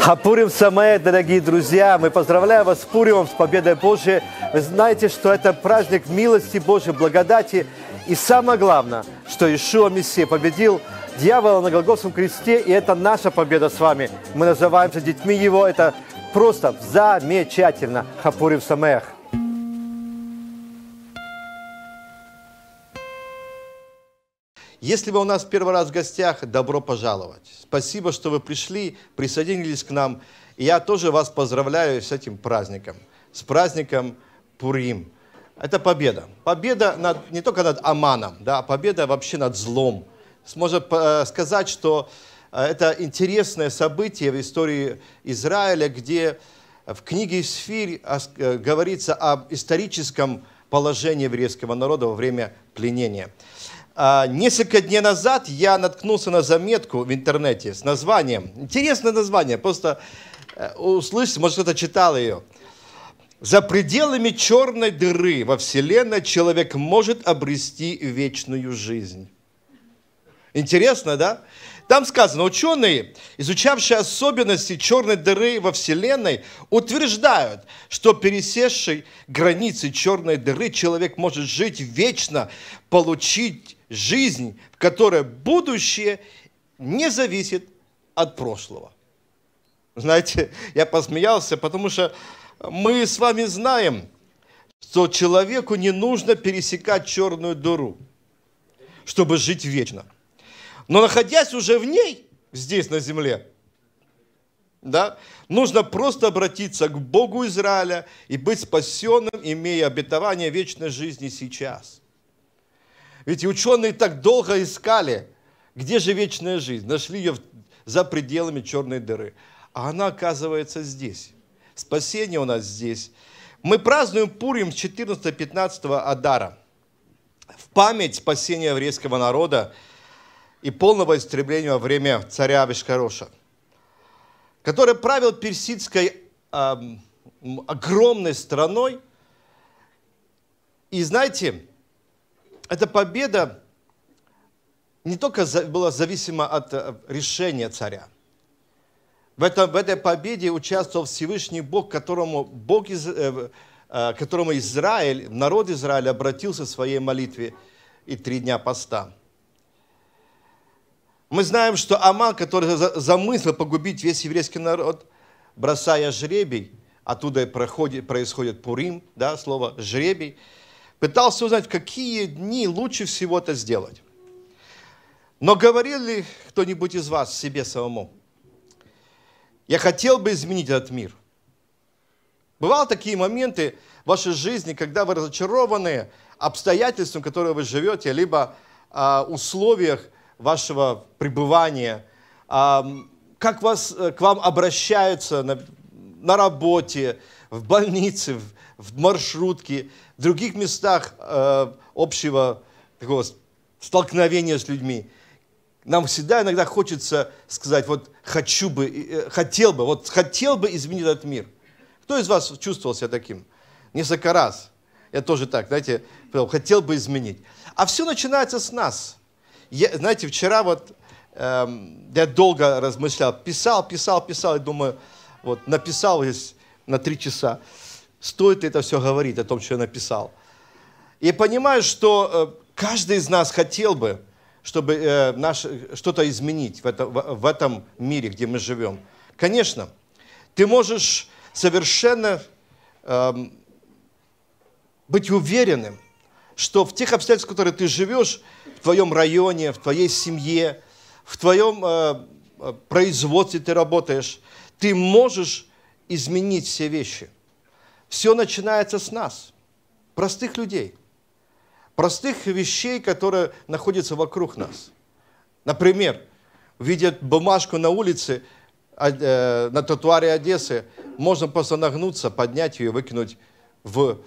Хапурим Самая, дорогие друзья, мы поздравляем вас с Пуримом, с победой Божией. Вы знаете, что это праздник милости Божьей, благодати. И самое главное, что Ишуа Мессия победил дьявола на Голгофском кресте, и это наша победа с вами. Мы называемся детьми Его, это просто замечательно. Хапурим Самех. Если вы у нас первый раз в гостях, добро пожаловать. Спасибо, что вы пришли, присоединились к нам. И я тоже вас поздравляю с этим праздником, с праздником Пурим. Это победа. Победа над, не только над Аманом, да, а победа вообще над злом. Можно э, сказать, что э, это интересное событие в истории Израиля, где в книге Исфирь э, говорится об историческом положении еврейского народа во время пленения. А, несколько дней назад я наткнулся на заметку в интернете с названием, интересное название, просто э, услышите, может кто-то читал ее. За пределами черной дыры во Вселенной человек может обрести вечную жизнь. Интересно, да? Там сказано, ученые, изучавшие особенности черной дыры во Вселенной, утверждают, что пересекший границы черной дыры человек может жить вечно, получить жизнь, в которой будущее не зависит от прошлого. Знаете, я посмеялся, потому что мы с вами знаем, что человеку не нужно пересекать черную дыру, чтобы жить вечно. Но находясь уже в ней, здесь на земле, да, нужно просто обратиться к Богу Израиля и быть спасенным, имея обетование вечной жизни сейчас – ведь ученые так долго искали, где же вечная жизнь. Нашли ее за пределами черной дыры. А она оказывается здесь. Спасение у нас здесь. Мы празднуем Пурим с 14-15 Адара. В память спасения еврейского народа и полного истребления во время царя Авишкароша, который правил персидской э, огромной страной. И знаете, эта победа не только была зависима от э, решения царя. В, этом, в этой победе участвовал Всевышний Бог, которому, Бог из, э, э, которому Израиль, народ Израиля обратился в своей молитве и три дня поста. Мы знаем, что Аман, который замыслил погубить весь еврейский народ, бросая жребий, оттуда проходит, происходит Пурим, да, слово жребий, пытался узнать, какие дни лучше всего это сделать. Но говорил ли кто-нибудь из вас себе самому? Я хотел бы изменить этот мир. Бывали такие моменты в вашей жизни, когда вы разочарованы обстоятельством, в котором вы живете, либо а, условиях вашего пребывания, а, как вас, э, к вам обращаются на, на работе, в больнице, в, в маршрутке, в других местах э, общего такого столкновения с людьми. Нам всегда иногда хочется сказать, вот хочу бы, э, хотел бы, вот хотел бы изменить этот мир. Кто из вас чувствовал себя таким? Несколько раз. Я тоже так, знаете, хотел бы изменить. А все начинается с нас. Я, знаете, вчера вот эм, я долго размышлял, писал, писал, писал, и думаю, вот написал здесь на три часа стоит ли это все говорить о том, что я написал. И понимаю, что э, каждый из нас хотел бы, чтобы э, что-то изменить в, это, в этом мире, где мы живем. Конечно, ты можешь совершенно эм, быть уверенным, что в тех обстоятельствах, в которых ты живешь, в твоем районе, в твоей семье, в твоем э, э производстве ты работаешь, ты можешь изменить все вещи – все начинается с нас, простых людей, простых вещей, которые находятся вокруг нас. Например, видят бумажку на улице, а, э, на тротуаре Одессы, можно просто нагнуться, поднять ее, выкинуть в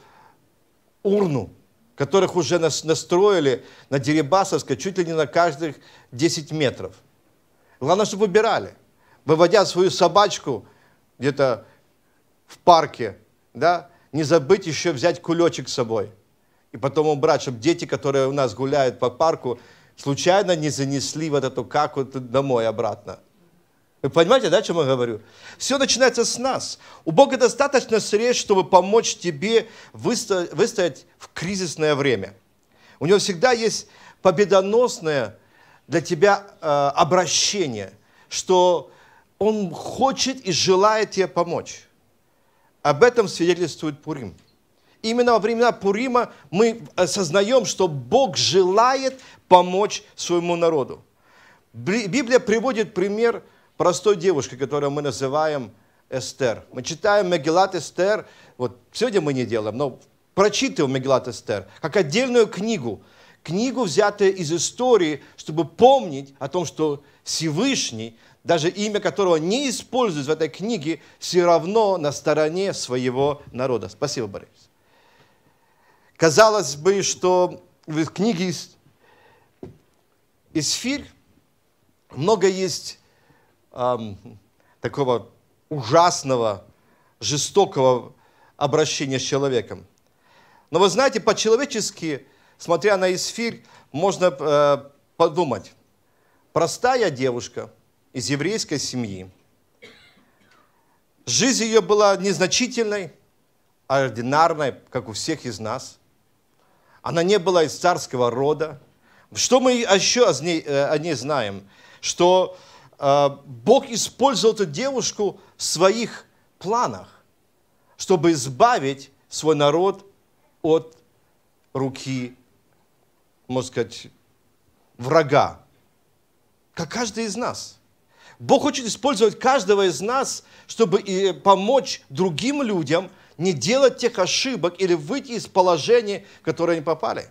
урну, которых уже настроили на Дерибасовской чуть ли не на каждых 10 метров. Главное, чтобы выбирали. Выводя свою собачку где-то в парке, да, не забыть еще взять кулечек с собой. И потом убрать, чтобы дети, которые у нас гуляют по парку, случайно не занесли вот эту каку домой обратно. Вы понимаете, да, о чем я говорю? Все начинается с нас. У Бога достаточно средств, чтобы помочь тебе выстоять в кризисное время. У него всегда есть победоносное для тебя э, обращение, что он хочет и желает тебе помочь. Об этом свидетельствует Пурим. Именно во времена Пурима мы осознаем, что Бог желает помочь своему народу. Библия приводит пример простой девушки, которую мы называем Эстер. Мы читаем Мегелат Эстер, вот сегодня мы не делаем, но прочитываем Мегелат Эстер, как отдельную книгу. Книгу, взятую из истории, чтобы помнить о том, что Всевышний, даже имя которого не используют в этой книге, все равно на стороне своего народа. Спасибо, Борис. Казалось бы, что в книге Исфирь много есть эм, такого ужасного, жестокого обращения с человеком. Но вы знаете, по-человечески, смотря на Исфирь, можно э, подумать. Простая девушка из еврейской семьи. Жизнь ее была незначительной, ординарной, как у всех из нас. Она не была из царского рода. Что мы еще о ней, э, о ней знаем? Что э, Бог использовал эту девушку в своих планах, чтобы избавить свой народ от руки, можно сказать, врага. Как каждый из нас. Бог хочет использовать каждого из нас, чтобы помочь другим людям – не делать тех ошибок или выйти из положения, в которое они попали.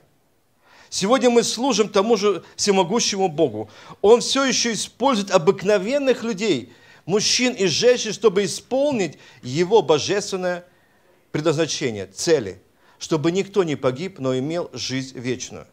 Сегодня мы служим тому же всемогущему Богу. Он все еще использует обыкновенных людей, мужчин и женщин, чтобы исполнить Его божественное предназначение, цели, чтобы никто не погиб, но имел жизнь вечную.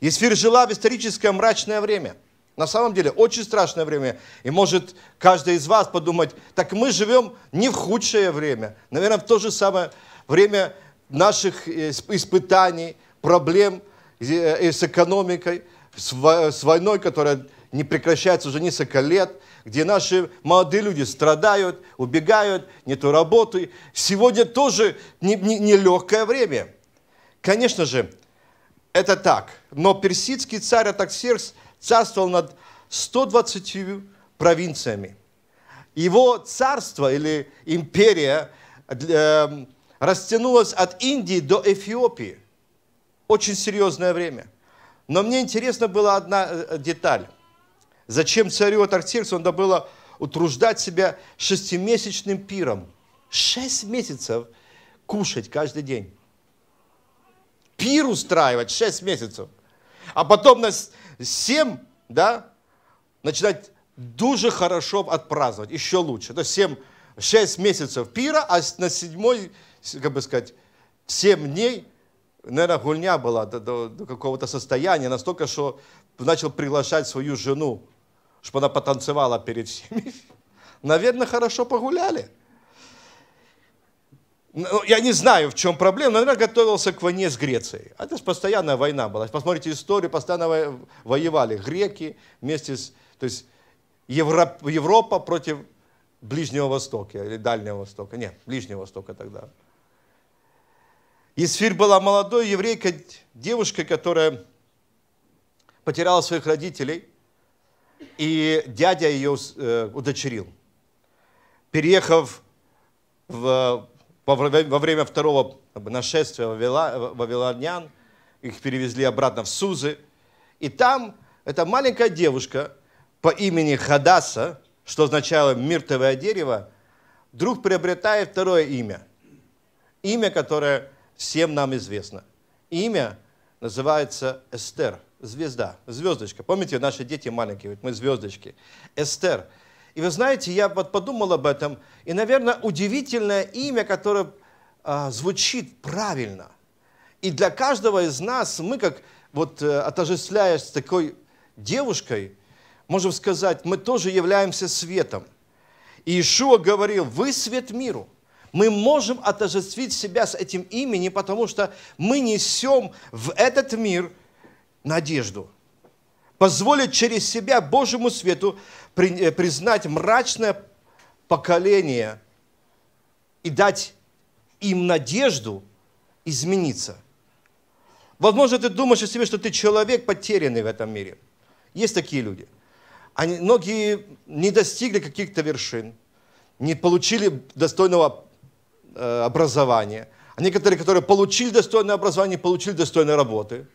Есфир жила в историческое мрачное время – на самом деле, очень страшное время. И может каждый из вас подумать, так мы живем не в худшее время. Наверное, в то же самое время наших испытаний, проблем э, с экономикой, с войной, которая не прекращается уже несколько лет, где наши молодые люди страдают, убегают, нету работы. Сегодня тоже нелегкое не, не время. Конечно же, это так. Но персидский царь Атаксеркс царствовал над 120 провинциями. Его царство или империя э, растянулась от Индии до Эфиопии. Очень серьезное время. Но мне интересна была одна э, деталь. Зачем царю Атарксерксу надо было утруждать себя шестимесячным пиром? Шесть месяцев кушать каждый день. Пир устраивать шесть месяцев. А потом на 7, да, начинать дуже хорошо отпраздновать, еще лучше. То есть 7, 6 месяцев пира, а на седьмой, как бы сказать, 7 дней, наверное, гульня была до, до, до какого-то состояния, настолько, что начал приглашать свою жену, чтобы она потанцевала перед всеми. Наверное, хорошо погуляли. Ну, я не знаю, в чем проблема, но, наверное, готовился к войне с Грецией. А это же постоянная война была. Посмотрите историю, постоянно воевали греки вместе с... То есть Европа, Европа против Ближнего Востока или Дальнего Востока. Нет, Ближнего Востока тогда. Исфирь была молодой еврейкой, девушкой, которая потеряла своих родителей, и дядя ее э, удочерил. Переехав в во время второго нашествия вавилонян, их перевезли обратно в Сузы, и там эта маленькая девушка по имени Хадаса, что означало миртовое дерево, вдруг приобретает второе имя. Имя, которое всем нам известно. Имя называется Эстер, звезда, звездочка. Помните, наши дети маленькие, мы звездочки. Эстер – и вы знаете, я вот подумал об этом, и, наверное, удивительное имя, которое а, звучит правильно. И для каждого из нас, мы как вот э, отождествляясь с такой девушкой, можем сказать, мы тоже являемся светом. И Ишуа говорил, вы свет миру. Мы можем отождествить себя с этим именем, потому что мы несем в этот мир надежду. Позволит через себя Божьему свету э, признать мрачное поколение и дать им надежду измениться. Возможно, ты думаешь о себе, что ты человек потерянный в этом мире. Есть такие люди. Они, многие не достигли каких-то вершин, не получили достойного э, образования. А некоторые, которые получили достойное образование, получили достойные работы.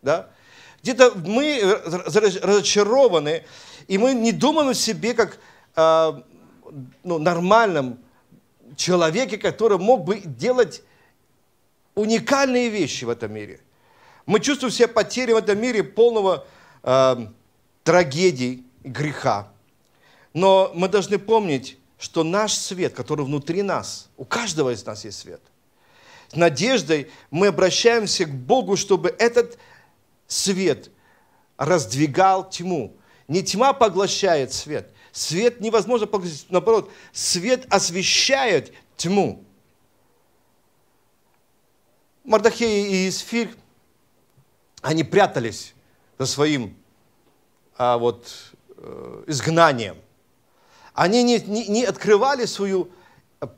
Да? Где-то мы разочарованы, и мы не думаем о себе как э, ну, нормальном человеке, который мог бы делать уникальные вещи в этом мире. Мы чувствуем себя потерей в этом мире полного э, трагедий, греха. Но мы должны помнить, что наш свет, который внутри нас, у каждого из нас есть свет. С надеждой мы обращаемся к Богу, чтобы этот свет раздвигал тьму. Не тьма поглощает свет. Свет невозможно поглощать. Наоборот, свет освещает тьму. Мардахей и Исфирь, они прятались за своим а, вот, э, изгнанием. Они не, не, не открывали свою,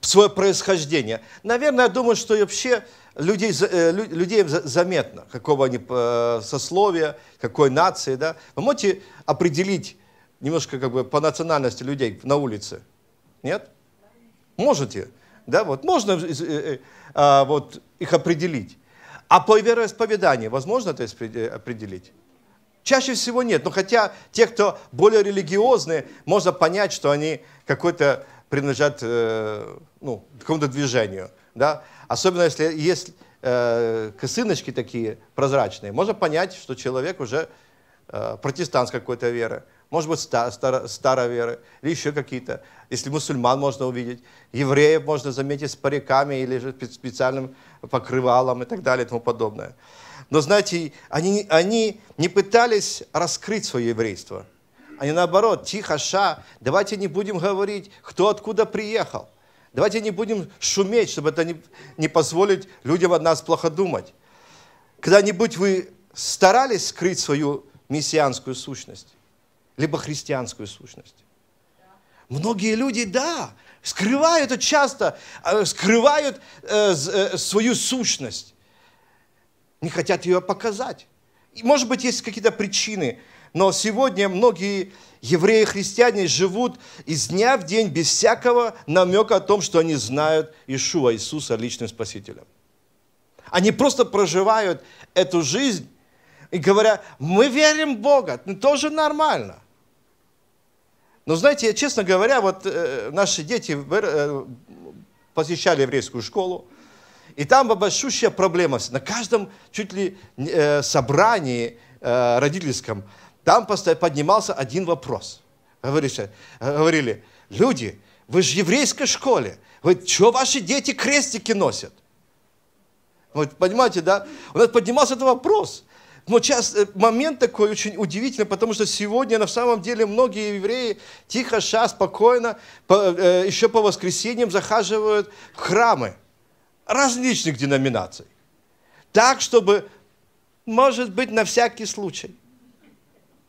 свое происхождение. Наверное, я думаю, что вообще людей, э, людей заметно, какого они э, сословия, какой нации. Да? Вы можете определить немножко как бы по национальности людей на улице? Нет? Можете. Да, вот можно э, а, вот, их определить. А по вероисповеданию возможно это определить? Чаще всего нет, но хотя те, кто более религиозные, можно понять, что они какой-то принадлежат ну, какому-то движению. Да? Особенно если есть э, косыночки такие прозрачные, можно понять, что человек уже э, протестант какой-то веры может быть, стар, стар, старой веры, или еще какие-то. Если мусульман можно увидеть, евреев можно заметить с париками или же специальным покрывалом и так далее и тому подобное. Но знаете, они, они не пытались раскрыть свое еврейство. Они наоборот, тихо, ша, давайте не будем говорить, кто откуда приехал. Давайте не будем шуметь, чтобы это не, не позволить людям от нас плохо думать. Когда-нибудь вы старались скрыть свою мессианскую сущность? либо христианскую сущность. Многие люди, да, скрывают часто, э, скрывают э, э, свою сущность, не хотят ее показать. И, может быть, есть какие-то причины, но сегодня многие евреи христиане живут из дня в день без всякого намека о том, что они знают Ишуа, Иисуса, личным Спасителем. Они просто проживают эту жизнь и говорят, мы верим в Бога, тоже нормально. Но знаете, честно говоря, вот э, наши дети э, посещали еврейскую школу, и там большущая проблема. На каждом чуть ли э, собрании э, родительском там поднимался один вопрос. Говорили, говорили, люди, вы же в еврейской школе, вы что ваши дети крестики носят? Вот, понимаете, да? У нас поднимался этот вопрос. Но час, э, момент такой очень удивительный, потому что сегодня на самом деле многие евреи тихо, ша, спокойно, по, э, еще по воскресеньям захаживают в храмы различных деноминаций. Так, чтобы, может быть, на всякий случай.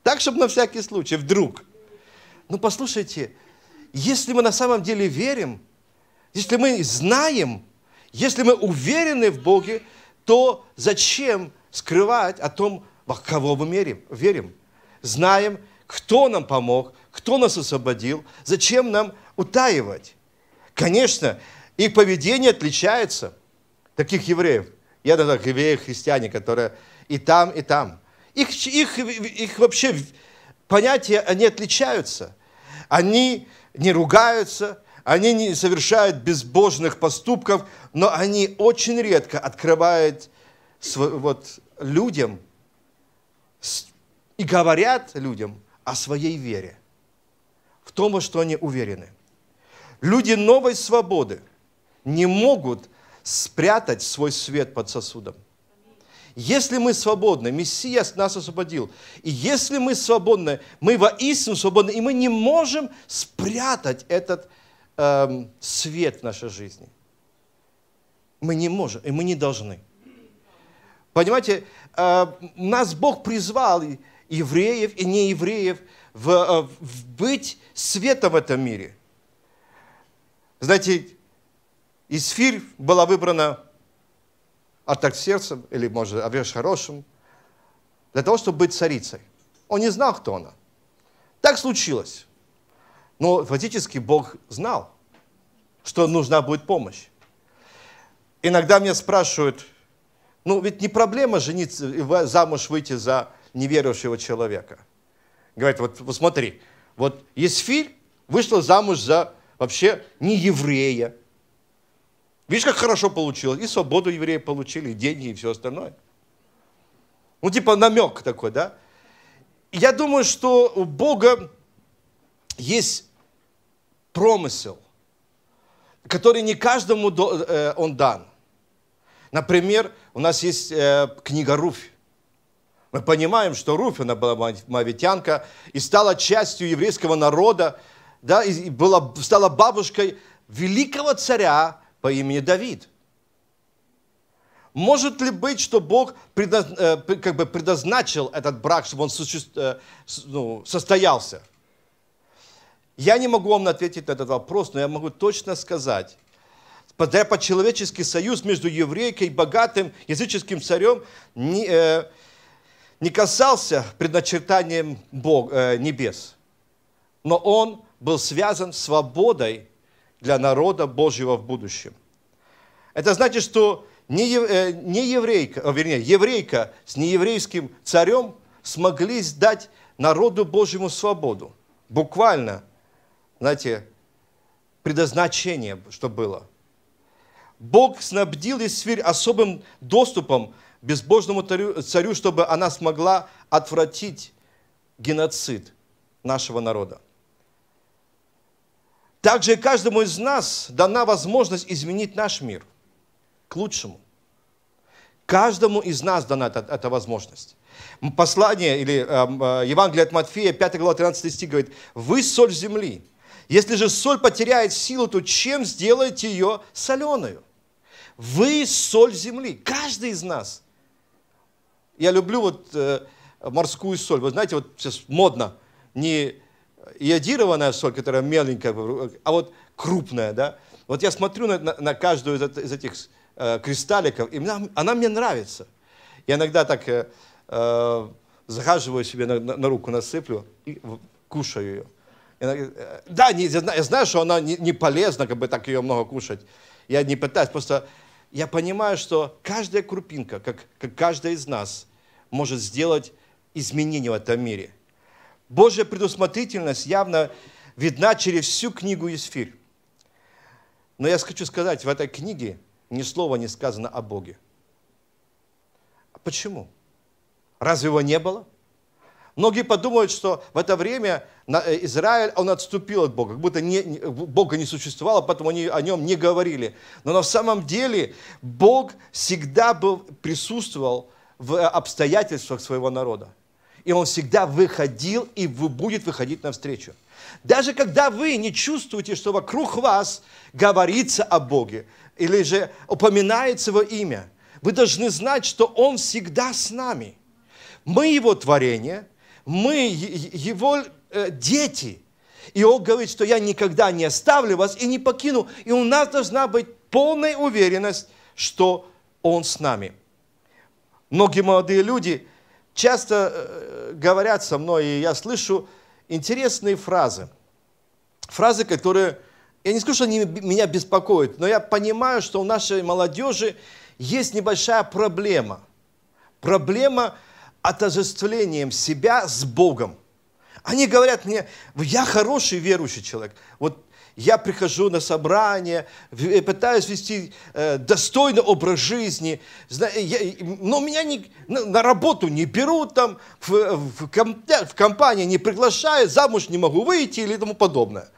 Так, чтобы на всякий случай, вдруг. Ну, послушайте, если мы на самом деле верим, если мы знаем, если мы уверены в Боге, то зачем скрывать о том, во кого мы верим. верим. Знаем, кто нам помог, кто нас освободил, зачем нам утаивать. Конечно, их поведение отличается, таких евреев. Я так евреи, христиане, которые и там, и там. Их, их, их вообще понятия, они отличаются. Они не ругаются, они не совершают безбожных поступков, но они очень редко открывают вот, людям и говорят людям о своей вере, в том, во что они уверены. Люди новой свободы не могут спрятать свой свет под сосудом. Если мы свободны, Мессия нас освободил, и если мы свободны, мы воистину свободны, и мы не можем спрятать этот эм, свет в нашей жизни. Мы не можем, и мы не должны. Понимаете, э, нас Бог призвал, евреев и неевреев в, э, в быть светом в этом мире. Знаете, Исфирь была выбрана Артаксерцем, или, может, Авеш Хорошим, для того, чтобы быть царицей. Он не знал, кто она. Так случилось. Но фактически Бог знал, что нужна будет помощь. Иногда меня спрашивают, ну ведь не проблема жениться, замуж выйти за неверующего человека. Говорит, вот, вот смотри, вот Есфирь вышла замуж за вообще не еврея. Видишь, как хорошо получилось. И свободу евреи получили, и деньги, и все остальное. Ну, типа намек такой, да? Я думаю, что у Бога есть промысел, который не каждому э, он дан. Например, у нас есть э, книга Руфь. Мы понимаем, что Руфь, она была мавитянка и стала частью еврейского народа, да, и была, стала бабушкой великого царя по имени Давид. Может ли быть, что Бог э, как бы предназначил этот брак, чтобы он суще, ну, состоялся? Я не могу вам ответить на этот вопрос, но я могу точно сказать, по человеческий союз между еврейкой и богатым языческим царем не, э, не касался предначертанием Бог, э, небес, но он был связан свободой для народа Божьего в будущем. Это значит, что не, э, не еврейка, вернее, еврейка с нееврейским царем смогли дать народу Божьему свободу. Буквально, знаете, предназначение, что было – Бог снабдил Исфирь особым доступом к безбожному царю, чтобы она смогла отвратить геноцид нашего народа. Также и каждому из нас дана возможность изменить наш мир к лучшему. Каждому из нас дана эта, эта возможность. Послание или э, э, Евангелие от Матфея, 5 глава, 13 стих говорит, «Вы соль земли. Если же соль потеряет силу, то чем сделаете ее соленую? Вы соль земли, каждый из нас. Я люблю вот э, морскую соль. Вы знаете, вот сейчас модно не иодированная соль, которая меленькая, а вот крупная, да. Вот я смотрю на, на, на каждую из, из этих э, кристалликов, и она, она мне нравится. Я иногда так э, э, захаживаю себе на, на, на руку, насыплю и кушаю ее. Э, да, не, я знаю, что она не, не полезна, как бы так ее много кушать. Я не пытаюсь, просто я понимаю, что каждая крупинка, как, как каждая из нас, может сделать изменения в этом мире. Божья предусмотрительность явно видна через всю книгу Исфирь. Но я хочу сказать, в этой книге ни слова не сказано о Боге. Почему? Разве его не было? Многие подумают, что в это время э, Израиль, он отступил от Бога, как будто не, Бога не существовало, поэтому они о нем не говорили. Но на самом деле Бог всегда был, присутствовал в э, обстоятельствах своего народа. И он всегда выходил и будет выходить навстречу. Даже когда вы не чувствуете, что вокруг вас говорится о Боге, или же упоминается его имя, вы должны знать, что Он всегда с нами. Мы Его творение – мы его э, дети. И он говорит, что я никогда не оставлю вас и не покину. И у нас должна быть полная уверенность, что он с нами. Многие молодые люди часто э, говорят со мной, и я слышу интересные фразы. Фразы, которые, я не скажу, что они меня беспокоят, но я понимаю, что у нашей молодежи есть небольшая проблема. Проблема – отождествлением себя с Богом. Они говорят мне, я хороший верующий человек. Вот я прихожу на собрание, пытаюсь вести э, достойный образ жизни, но меня не, на работу не берут, там, в, в, в компании не приглашают, замуж не могу выйти или тому подобное.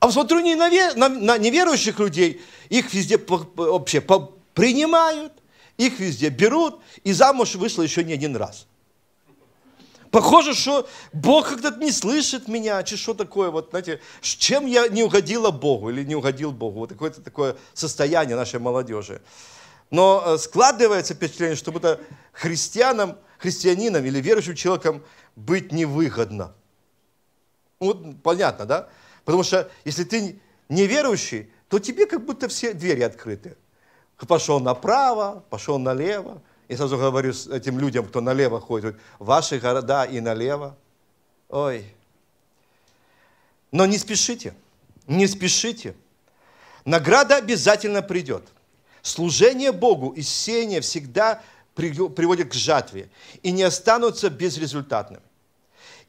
А смотрю не на, на, на неверующих людей, их везде по, вообще по, принимают, их везде берут, и замуж вышло еще не один раз. Похоже, что Бог как-то не слышит меня, чи что такое, вот, знаете, чем я не угодила Богу или не угодил Богу. Вот какое-то такое состояние нашей молодежи. Но э, складывается впечатление, что будто христианам, христианином или верующим человеком быть невыгодно. Вот понятно, да? Потому что если ты неверующий, то тебе как будто все двери открыты. Пошел направо, пошел налево. Я сразу говорю с этим людям, кто налево ходит, ваши города и налево. Ой. Но не спешите, не спешите. Награда обязательно придет. Служение Богу и сеяние всегда приводит к жатве и не останутся безрезультатным.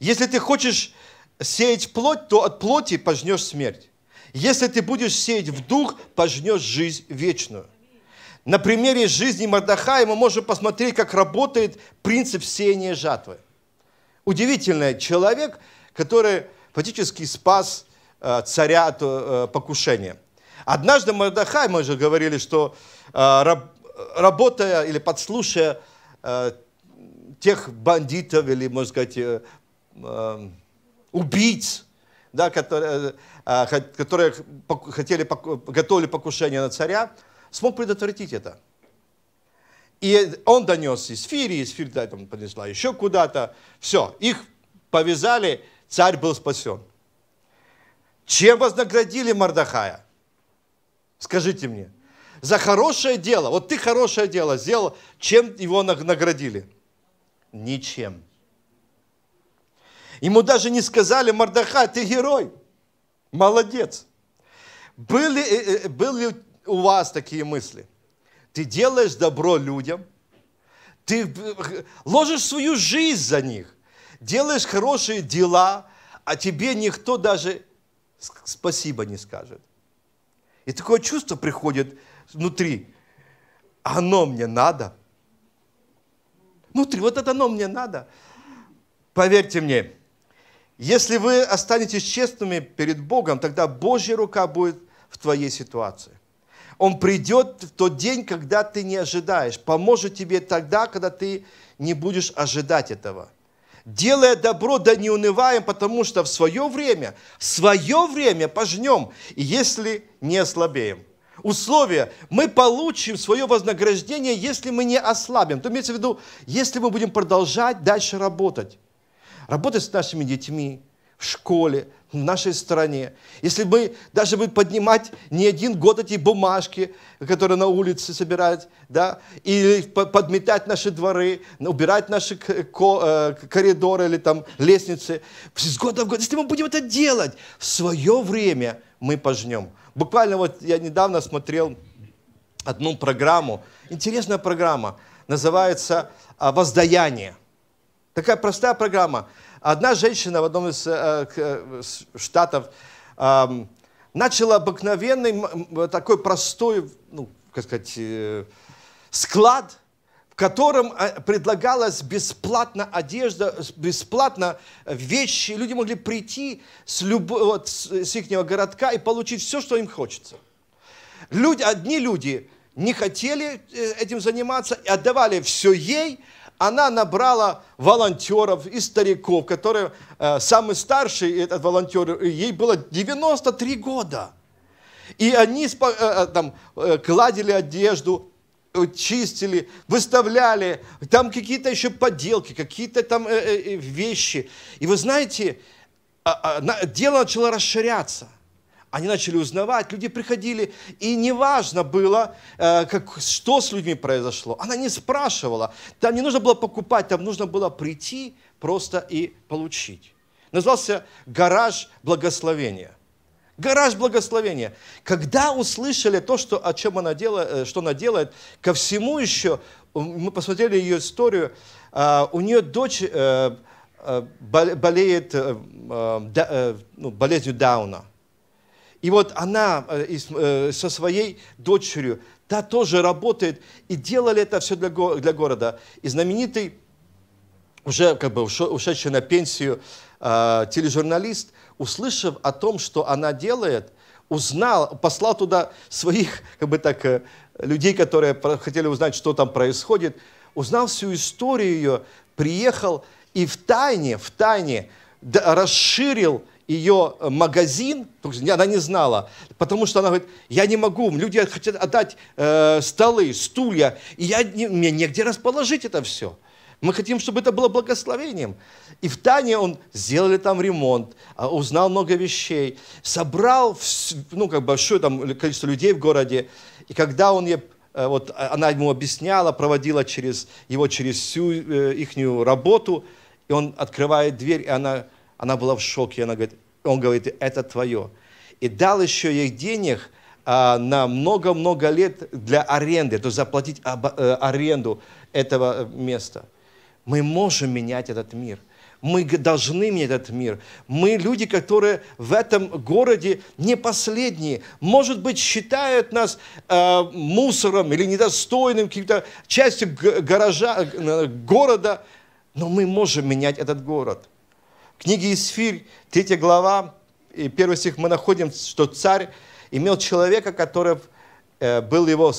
Если ты хочешь сеять плоть, то от плоти пожнешь смерть. Если ты будешь сеять в дух, пожнешь жизнь вечную. На примере жизни Мардахая мы можем посмотреть, как работает принцип сеяния жатвы. Удивительный человек, который фактически спас э, царя от э, покушения. Однажды Мардахай, мы же говорили, что э, работая или подслушая тех бандитов или, можно сказать, убийц, да, которые, которые хотели, готовили покушение на царя, смог предотвратить это. И он донес из Фирии, из Фирии там понесла еще куда-то. Все, их повязали, царь был спасен. Чем вознаградили Мардахая? Скажите мне. За хорошее дело. Вот ты хорошее дело сделал. Чем его наградили? Ничем. Ему даже не сказали, Мардахай, ты герой. Молодец. Были, э, э, были у вас такие мысли? Ты делаешь добро людям, ты ложишь свою жизнь за них, делаешь хорошие дела, а тебе никто даже спасибо не скажет. И такое чувство приходит внутри. Оно мне надо. Внутри, вот это оно мне надо. Поверьте мне, если вы останетесь честными перед Богом, тогда Божья рука будет в твоей ситуации. Он придет в тот день, когда ты не ожидаешь. Поможет тебе тогда, когда ты не будешь ожидать этого. Делая добро, да не унываем, потому что в свое время, в свое время пожнем, если не ослабеем. Условие, мы получим свое вознаграждение, если мы не ослабим. То имеется в виду, если мы будем продолжать дальше работать. Работать с нашими детьми, в школе, в нашей стране. Если мы даже будем поднимать не один год эти бумажки, которые на улице собирать, да, или подметать наши дворы, убирать наши э, коридоры или там лестницы, с года в год, если мы будем это делать, в свое время мы пожнем. Буквально вот я недавно смотрел одну программу, интересная программа, называется а, «Воздаяние». Такая простая программа. Одна женщина в одном из э, э, штатов э, начала обыкновенный, такой простой, ну, как сказать, э, склад, в котором э, предлагалась бесплатно одежда, бесплатно вещи. Люди могли прийти с, люб... вот, с их городка и получить все, что им хочется. Люди, одни люди не хотели э, этим заниматься, и отдавали все ей, она набрала волонтеров и стариков, которые, э, самый старший этот волонтер, ей было 93 года. И они э, э, там, э, гладили одежду, э, чистили, выставляли, там какие-то еще поделки, какие-то там э, э, вещи. И вы знаете, э, э, дело начало расширяться они начали узнавать, люди приходили, и неважно было, э, как, что с людьми произошло. Она не спрашивала, там не нужно было покупать, там нужно было прийти просто и получить. Назывался гараж благословения. Гараж благословения. Когда услышали то, что, о чем она делает, э, что она делает, ко всему еще, мы посмотрели ее историю, э, у нее дочь болеет ну, болезнью Дауна. И вот она э, э, со своей дочерью, та тоже работает, и делали это все для, для города. И знаменитый, уже как бы ушедший на пенсию э, тележурналист, услышав о том, что она делает, узнал, послал туда своих, как бы так, людей, которые хотели узнать, что там происходит, узнал всю историю ее, приехал и в тайне, в тайне расширил ее магазин, она не знала, потому что она говорит, я не могу, люди хотят отдать э, столы, стулья, и я, не, мне негде расположить это все. Мы хотим, чтобы это было благословением. И в Тане он сделали там ремонт, а, узнал много вещей, собрал ну, как большое там количество людей в городе. И когда он ей, э, вот, а, она ему объясняла, проводила через, его через всю э, их работу, и он открывает дверь, и она, она была в шоке. Она говорит, он говорит, это твое. И дал еще ей денег а, на много-много лет для аренды, то есть заплатить об, а, аренду этого места. Мы можем менять этот мир. Мы должны менять этот мир. Мы люди, которые в этом городе не последние. Может быть, считают нас э, мусором или недостойным каким-то частью гаража, э, города, но мы можем менять этот город. В книге Исфирь, 3 глава, и первый стих мы находим, что царь имел человека, который э, был его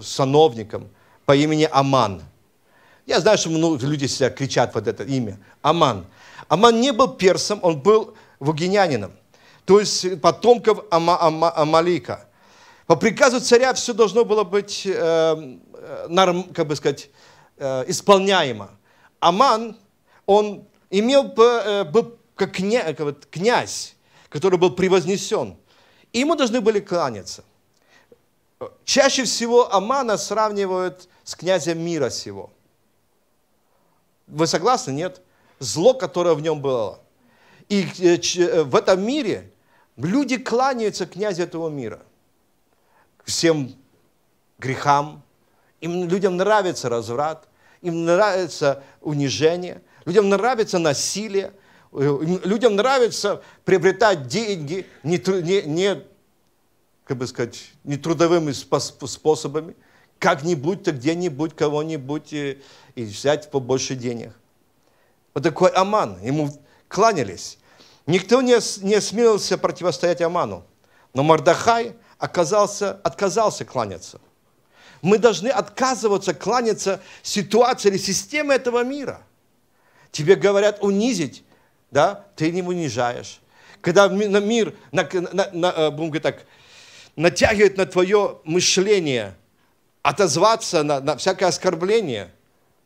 сановником по имени Аман – я знаю, что люди себя кричат вот это имя. Аман. Аман не был персом, он был вугинянином. То есть потомков Ама, Ама, Амалика. По приказу царя все должно было быть, э, норм, как бы сказать, э, исполняемо. Аман, он имел, э, был князь, как князь, который был превознесен. И ему должны были кланяться. Чаще всего Амана сравнивают с князем мира сего. Вы согласны? Нет. Зло, которое в нем было. И э, э, в этом мире люди кланяются князю этого мира. Всем грехам. Им людям нравится разврат, им нравится унижение, людям нравится насилие, э, людям нравится приобретать деньги не, не, не как бы сказать, не трудовыми способами, как-нибудь-то где-нибудь кого-нибудь и, и взять побольше денег. Вот такой Аман, ему кланялись. Никто не, не осмелился противостоять Аману, но Мардахай оказался, отказался кланяться. Мы должны отказываться кланяться ситуации или системе этого мира. Тебе говорят унизить, да, ты не унижаешь. Когда на мир, на, на, на, э, будем говорить так, натягивает на твое мышление – отозваться на, на всякое оскорбление,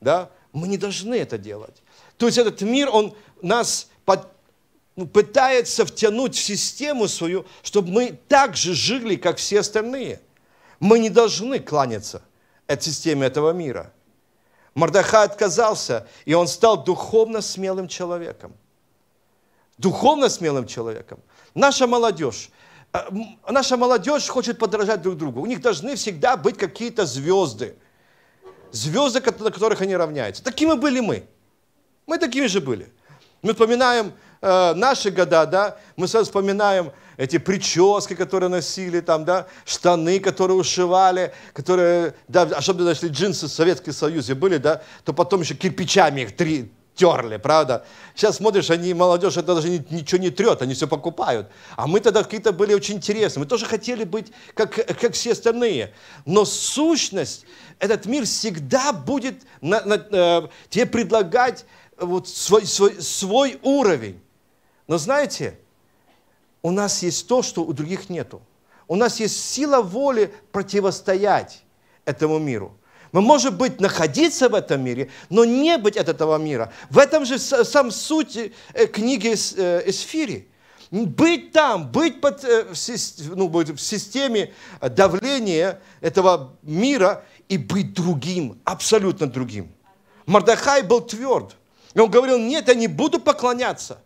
да, мы не должны это делать. То есть этот мир, он нас под, ну, пытается втянуть в систему свою, чтобы мы так же жили, как все остальные. Мы не должны кланяться этой системе этого мира. Мордахай отказался, и он стал духовно смелым человеком. Духовно смелым человеком. Наша молодежь, а, наша молодежь хочет подражать друг другу. У них должны всегда быть какие-то звезды. Звезды, на которых они равняются. Такими были мы. Мы такими же были. Мы вспоминаем э, наши года, да, мы сразу вспоминаем эти прически, которые носили, там, да, штаны, которые ушивали, которые, да, особенно если джинсы в Советском Союзе были, да, то потом еще кирпичами их три, терли, правда? Сейчас смотришь, они, молодежь, это даже ничего не трет, они все покупают. А мы тогда какие-то были очень интересные. Мы тоже хотели быть, как, как все остальные. Но сущность, этот мир всегда будет на, на, э, тебе предлагать вот свой, свой, свой уровень. Но знаете, у нас есть то, что у других нету. У нас есть сила воли противостоять этому миру. Мы можем быть, находиться в этом мире, но не быть от этого мира. В этом же сам суть э, книги э, Эсфири. Быть там, быть под, э, ну, в системе давления этого мира и быть другим, абсолютно другим. Мардахай был тверд. И он говорил, нет, я не буду поклоняться.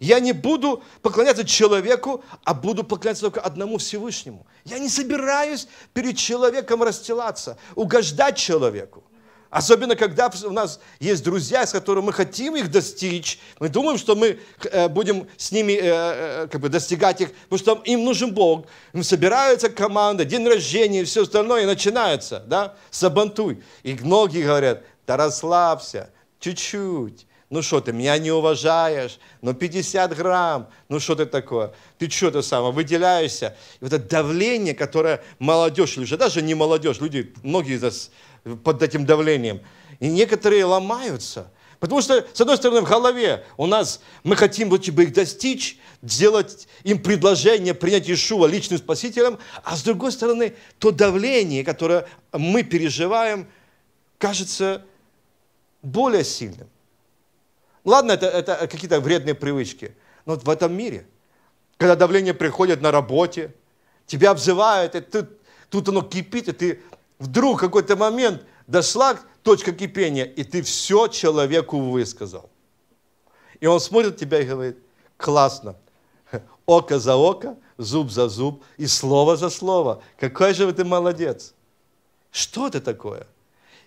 Я не буду поклоняться человеку, а буду поклоняться только одному Всевышнему. Я не собираюсь перед человеком расстилаться, угождать человеку. Особенно, когда у нас есть друзья, с которыми мы хотим их достичь. Мы думаем, что мы э, будем с ними э, э, как бы достигать их, потому что им нужен Бог. Им собирается команда, день рождения и все остальное, и начинается, да, сабантуй. И многие говорят, да расслабься, чуть-чуть. Ну что ты, меня не уважаешь? Ну 50 грамм, ну что ты такое? Ты что ты самое, выделяешься? И вот это давление, которое молодежь, или уже даже не молодежь, люди, многие под этим давлением. И некоторые ломаются, Потому что, с одной стороны, в голове у нас мы хотим типа, их достичь, сделать им предложение принять Иешуа личным спасителем, а с другой стороны, то давление, которое мы переживаем, кажется более сильным. Ладно, это, это какие-то вредные привычки, но вот в этом мире, когда давление приходит на работе, тебя обзывают, и ты, тут оно кипит, и ты вдруг в какой-то момент дошла точка кипения, и ты все человеку высказал. И он смотрит тебя и говорит, классно, око за око, зуб за зуб и слово за слово. Какой же ты молодец. Что это такое?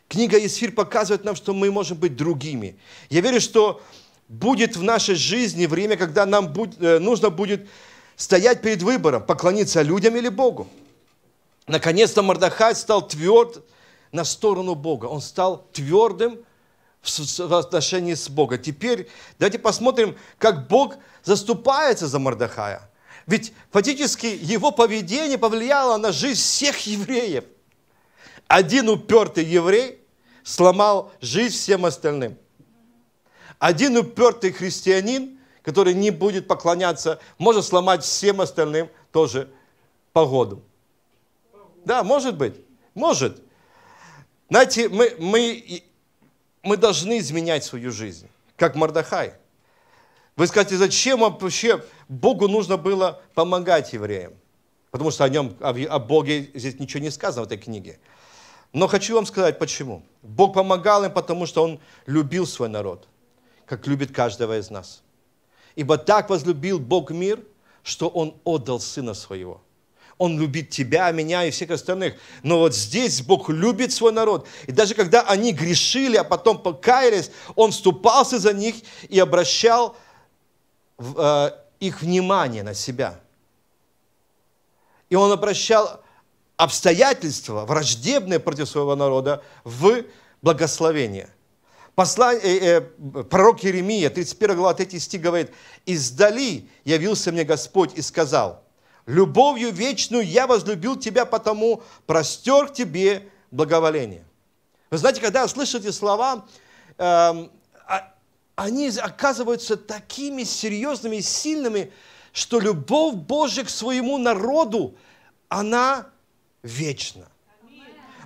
Книга Исфир показывает нам, что мы можем быть другими. Я верю, что будет в нашей жизни время, когда нам э, нужно будет стоять перед выбором, поклониться людям или Богу. Наконец-то Мордахай стал тверд на сторону Бога. Он стал твердым в отношении с Богом. Теперь давайте посмотрим, как Бог заступается за Мордахая. Ведь фактически его поведение повлияло на жизнь всех евреев. Один упертый еврей сломал жизнь всем остальным. Один упертый христианин, который не будет поклоняться, может сломать всем остальным тоже погоду. Да, может быть. Может. Знаете, мы, мы, мы должны изменять свою жизнь, как Мордахай. Вы скажете, зачем вообще Богу нужно было помогать евреям? Потому что о нем, о Боге здесь ничего не сказано в этой книге. Но хочу вам сказать, почему. Бог помогал им, потому что Он любил свой народ, как любит каждого из нас. Ибо так возлюбил Бог мир, что Он отдал Сына Своего – он любит тебя, меня и всех остальных. Но вот здесь Бог любит свой народ. И даже когда они грешили, а потом покаялись, Он вступался за них и обращал э, их внимание на себя. И Он обращал обстоятельства, враждебные против своего народа, в благословение. Послание, э, э, пророк Иеремия, 31 глава, 3 стих говорит, «Издали явился мне Господь и сказал, Любовью вечную я возлюбил тебя, потому простер к тебе благоволение. Вы знаете, когда я слышу эти слова, э, они оказываются такими серьезными и сильными, что любовь Божья к своему народу, она вечна.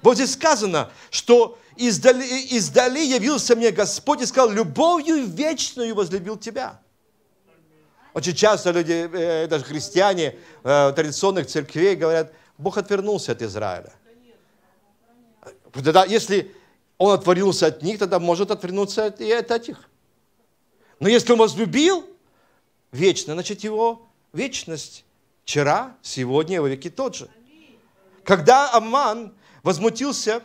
Вот здесь сказано, что издали, издали явился мне Господь и сказал, любовью вечную возлюбил тебя. Очень часто люди, э, даже христиане э, традиционных церквей говорят, Бог отвернулся от Израиля. Если Он отворился от них, тогда может отвернуться и от этих. Но если Он возлюбил вечно, значит Его вечность вчера, сегодня и веки тот же. Когда Аман возмутился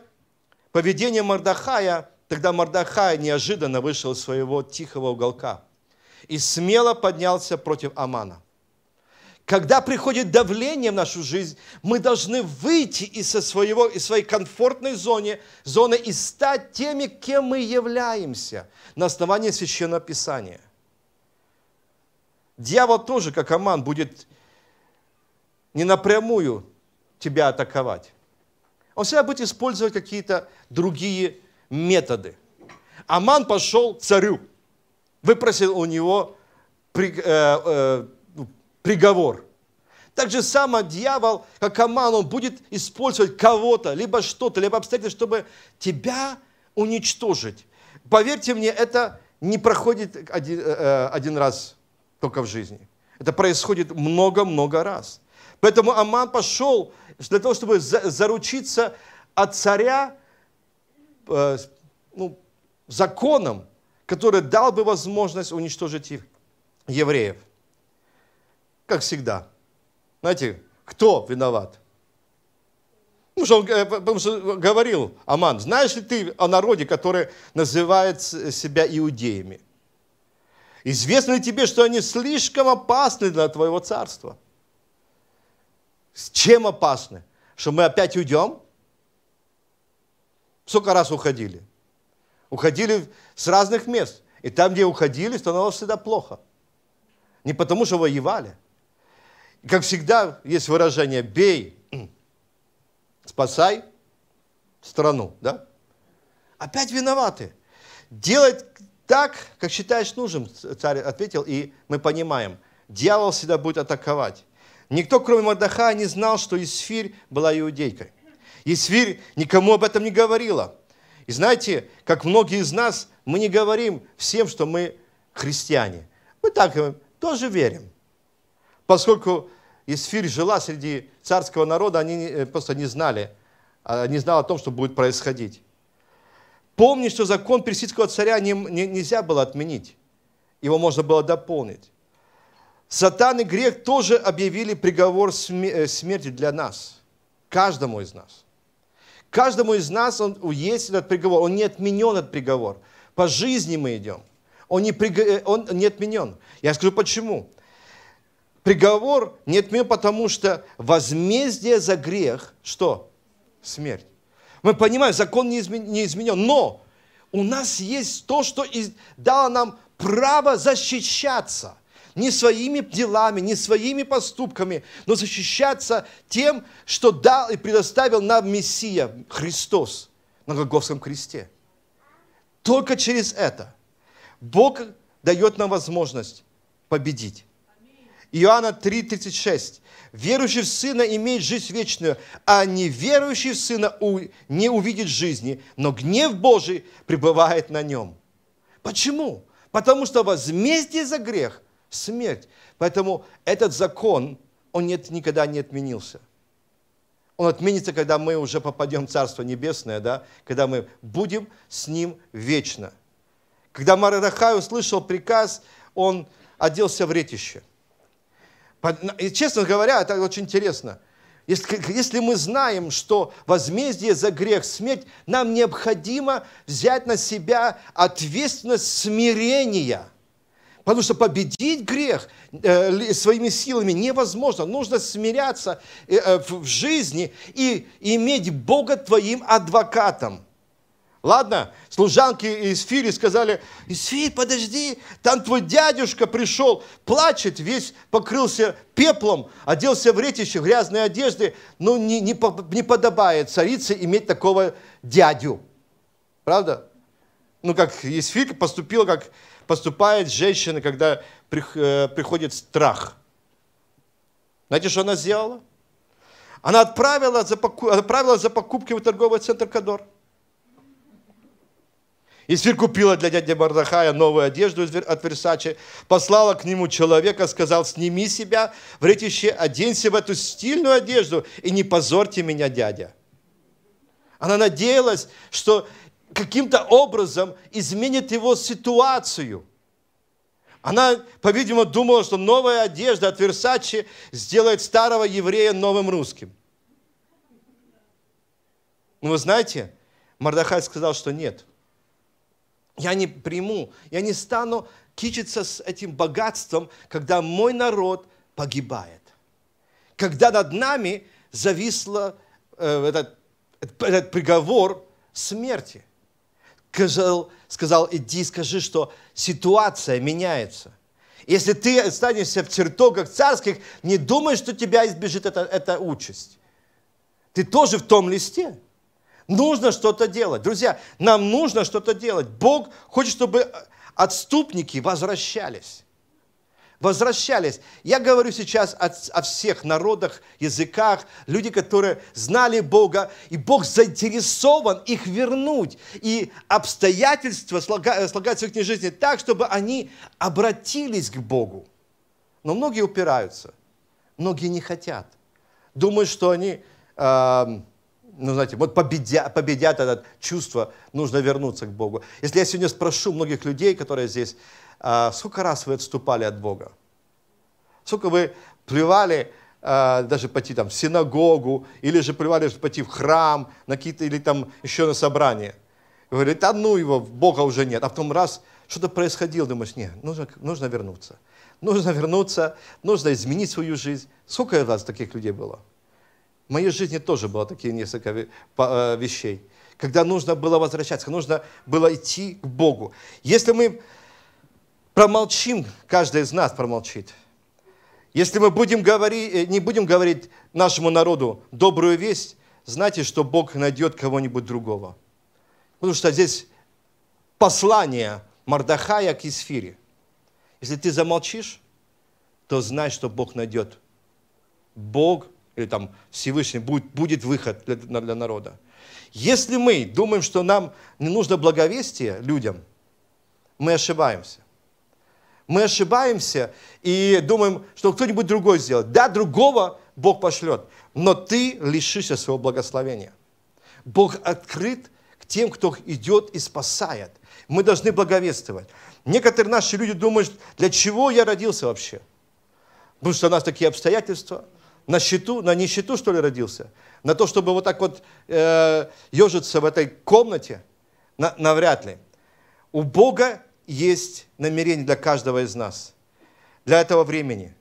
поведением Мардахая, тогда Мардахай неожиданно вышел из своего тихого уголка – и смело поднялся против Амана. Когда приходит давление в нашу жизнь, мы должны выйти из, своего, из своей комфортной зоны, зоны и стать теми, кем мы являемся на основании Священного Писания. Дьявол тоже, как Аман, будет не напрямую тебя атаковать. Он всегда будет использовать какие-то другие методы. Аман пошел к царю – выпросил у него при, э, э, ну, приговор. Так же само дьявол, как Аман, он будет использовать кого-то, либо что-то, либо обстоятельства, чтобы тебя уничтожить. Поверьте мне, это не проходит один, э, э один раз только в жизни. Это происходит много-много раз. Поэтому Аман пошел для того, чтобы заручиться от царя э, ну, законом, который дал бы возможность уничтожить евреев. Как всегда. Знаете, кто виноват? Потому что, он, э, потому что говорил Аман, знаешь ли ты о народе, который называет себя иудеями? Известно ли тебе, что они слишком опасны для твоего царства? С чем опасны? Что мы опять уйдем? Сколько раз уходили? Уходили с разных мест. И там, где уходили, становилось всегда плохо. Не потому, что воевали. Как всегда, есть выражение «бей, спасай страну». Да? Опять виноваты. Делать Так, как считаешь нужным, царь ответил, и мы понимаем, дьявол всегда будет атаковать. Никто, кроме Мордахая, не знал, что Исфирь была иудейкой. Исфирь никому об этом не говорила. И знаете, как многие из нас, мы не говорим всем, что мы христиане. Мы так тоже верим. Поскольку Исфирь жила среди царского народа, они э, просто не знали, а, не знали о том, что будет происходить. Помни, что закон персидского царя не, не, нельзя было отменить. Его можно было дополнить. Сатан и грех тоже объявили приговор э, смерти для нас. Каждому из нас. Каждому из нас он, есть этот приговор. Он не отменен, этот приговор. По жизни мы идем. Он не, э, он не отменен. Я скажу почему. Приговор не отменен, потому что возмездие за грех, что? Смерть. Мы понимаем, закон не изменен, но у нас есть то, что дало нам право защищаться. Не своими делами, не своими поступками, но защищаться тем, что дал и предоставил нам Мессия, Христос на Голгофском кресте. Только через это Бог дает нам возможность победить. Иоанна 3,36. Верующий в Сына имеет жизнь вечную, а неверующий в Сына не увидит жизни, но гнев Божий пребывает на нем. Почему? Потому что возмездие за грех – смерть. Поэтому этот закон, он нет, никогда не отменился. Он отменится, когда мы уже попадем в Царство Небесное, да? когда мы будем с Ним вечно. Когда Мардахай услышал приказ, он оделся в ретище. И, честно говоря, это очень интересно. Если, если мы знаем, что возмездие за грех – смерть, нам необходимо взять на себя ответственность смирения. Потому что победить грех э, своими силами невозможно. Нужно смиряться э, э, в жизни и иметь Бога твоим адвокатом. Ладно, служанки из Фири сказали, Исфирь, подожди, там твой дядюшка пришел, плачет, весь покрылся пеплом, оделся в ретище, в грязные одежды. Ну, не, не, не подобает царице иметь такого дядю. Правда? Ну, как Исфирь поступила, как поступает женщина, когда э, приходит страх. Знаете, что она сделала? Она отправила за, отправила за покупки в торговый центр Кадор. Исфир купила для дяди Мардахая новую одежду от Версачи, послала к нему человека, сказал, сними себя в ретище, оденься в эту стильную одежду и не позорьте меня, дядя. Она надеялась, что каким-то образом изменит его ситуацию. Она, по-видимому, думала, что новая одежда от Версачи сделает старого еврея новым русским. Но вы знаете, Мардахай сказал, что нет – я не приму, я не стану кичиться с этим богатством, когда мой народ погибает. Когда над нами зависло э, этот, этот приговор смерти. Сказал, сказал, иди скажи, что ситуация меняется. Если ты останешься в чертогах царских, не думай, что тебя избежит эта, эта участь. Ты тоже в том листе. Нужно что-то делать. Друзья, нам нужно что-то делать. Бог хочет, чтобы отступники возвращались. Возвращались. Я говорю сейчас о, о всех народах, языках, люди, которые знали Бога, и Бог заинтересован их вернуть. И обстоятельства слагаются в их жизни так, чтобы они обратились к Богу. Но многие упираются, многие не хотят. Думают, что они... Э, ну, знаете, вот победя, победят это чувство, нужно вернуться к Богу. Если я сегодня спрошу многих людей, которые здесь, сколько раз вы отступали от Бога? Сколько вы плевали а, даже пойти там в синагогу, или же плевали пойти в храм, на какие-то, или там еще на собрание. Вы говорите, а ну его, Бога уже нет. А потом раз что-то происходило, думаешь, нет, нужно, нужно вернуться. Нужно вернуться, нужно изменить свою жизнь. Сколько вас таких людей было? В моей жизни тоже было такие несколько э, вещей, когда нужно было возвращаться, нужно было идти к Богу. Если мы промолчим, каждый из нас промолчит, если мы будем говорить, э, не будем говорить нашему народу добрую весть, знайте, что Бог найдет кого-нибудь другого. Потому что здесь послание Мардахая к Исфире. Если ты замолчишь, то знай, что Бог найдет. Бог или там Всевышний будет, будет выход для, для народа. Если мы думаем, что нам не нужно благовестие людям, мы ошибаемся. Мы ошибаемся и думаем, что кто-нибудь другой сделает. Да, другого Бог пошлет, но ты лишишься своего благословения. Бог открыт к тем, кто идет и спасает. Мы должны благовествовать. Некоторые наши люди думают, для чего я родился вообще? Потому что у нас такие обстоятельства. На счету, на нищету, что ли, родился? На то, чтобы вот так вот э, ежиться в этой комнате? На, навряд ли. У Бога есть намерение для каждого из нас, для этого времени.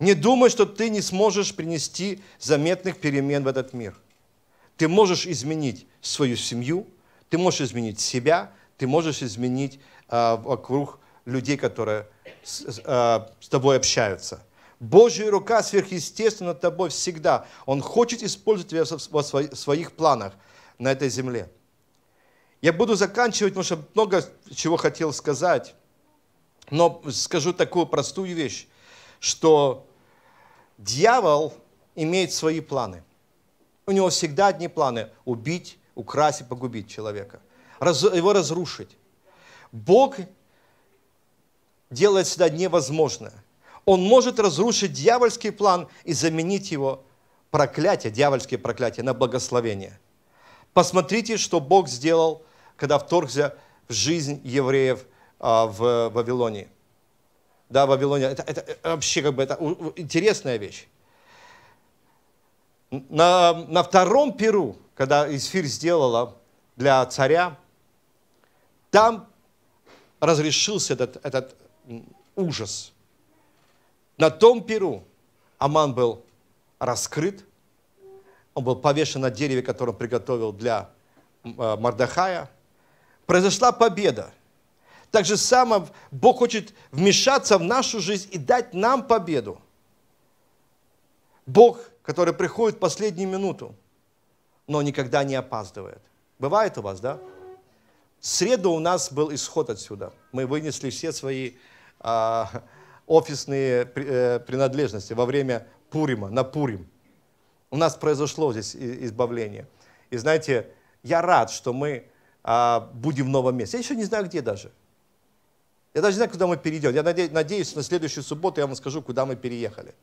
Не думай, что ты не сможешь принести заметных перемен в этот мир. Ты можешь изменить свою семью, ты можешь изменить себя, ты можешь изменить э, вокруг людей, которые с, э, с тобой общаются. Божья рука сверхъестественна над тобой всегда. Он хочет использовать тебя в своих планах на этой земле. Я буду заканчивать, потому что много чего хотел сказать. Но скажу такую простую вещь, что дьявол имеет свои планы. У него всегда одни планы – убить, украсть и погубить человека, его разрушить. Бог делает всегда невозможное – он может разрушить дьявольский план и заменить его проклятие, дьявольские проклятия, на благословение. Посмотрите, что Бог сделал, когда вторгся в жизнь евреев а, в Вавилонии. Да, Вавилония, это, это вообще как бы это интересная вещь. На, на втором перу, когда Исфир сделала для царя, там разрешился этот, этот ужас. На том перу Аман был раскрыт, он был повешен на дереве, которое он приготовил для э, Мардахая. Произошла победа. Так же само Бог хочет вмешаться в нашу жизнь и дать нам победу. Бог, который приходит в последнюю минуту, но никогда не опаздывает. Бывает у вас, да? В среду у нас был исход отсюда. Мы вынесли все свои а, офисные э, принадлежности во время Пурима, на Пурим. У нас произошло здесь избавление. И знаете, я рад, что мы а, будем в новом месте. Я еще не знаю, где даже. Я даже не знаю, куда мы перейдем. Я надеюсь, на следующую субботу я вам скажу, куда мы переехали.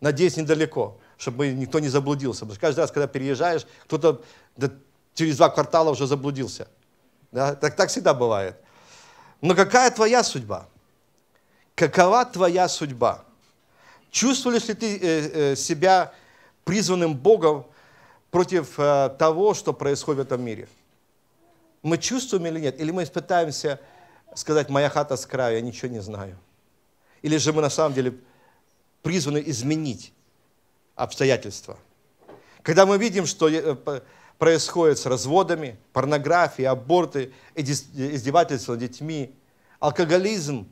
Надеюсь, недалеко, чтобы никто не заблудился. Потому что каждый раз, когда переезжаешь, кто-то да, через два квартала уже заблудился. Да? Так, так всегда бывает. Но какая твоя судьба? Какова твоя судьба? Чувствуешь ли ты э, э, себя призванным Богом против э, того, что происходит в этом мире? Мы чувствуем или нет? Или мы пытаемся сказать, моя хата с краю, я ничего не знаю? Или же мы на самом деле призваны изменить обстоятельства? Когда мы видим, что происходит с разводами, порнографией, аборты, издевательства над детьми, алкоголизм,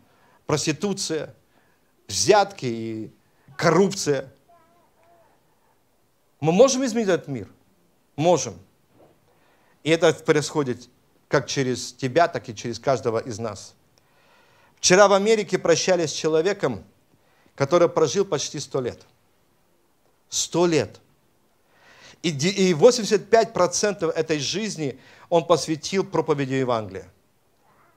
проституция, взятки и коррупция. Мы можем изменить этот мир? Можем. И это происходит как через тебя, так и через каждого из нас. Вчера в Америке прощались с человеком, который прожил почти сто лет. Сто лет. И 85% этой жизни он посвятил проповеди Евангелия.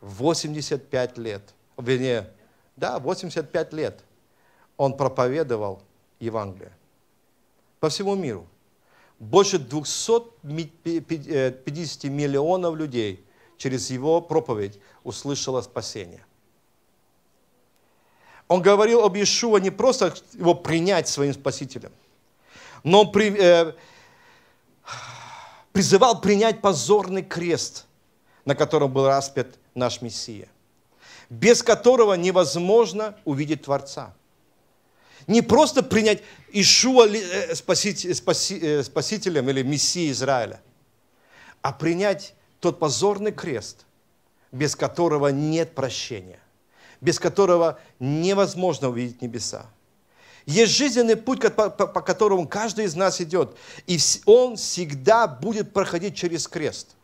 85 лет. Вернее, да, 85 лет он проповедовал Евангелие по всему миру. Больше 250 миллионов людей через его проповедь услышало спасение. Он говорил об Иешуа не просто его принять своим спасителем, но при, э, призывал принять позорный крест, на котором был распят наш Мессия без которого невозможно увидеть Творца. Не просто принять Ишуа э, э, спасителем или Мессией Израиля, а принять тот позорный крест, без которого нет прощения, без которого невозможно увидеть небеса. Есть жизненный путь, по, которому каждый из нас идет, и он всегда будет проходить через крест.